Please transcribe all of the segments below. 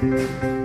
Thank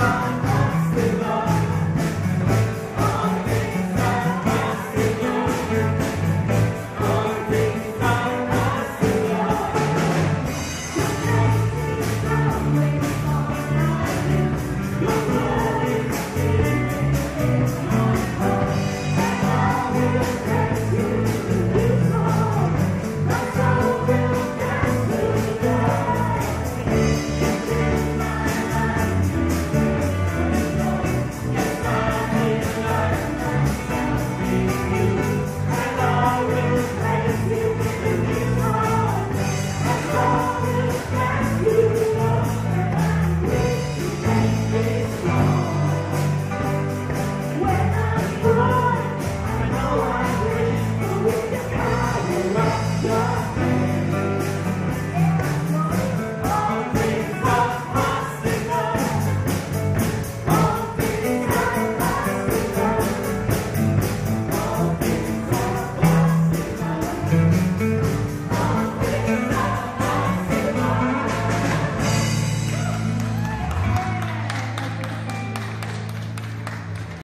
goodbye.